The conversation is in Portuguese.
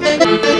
Música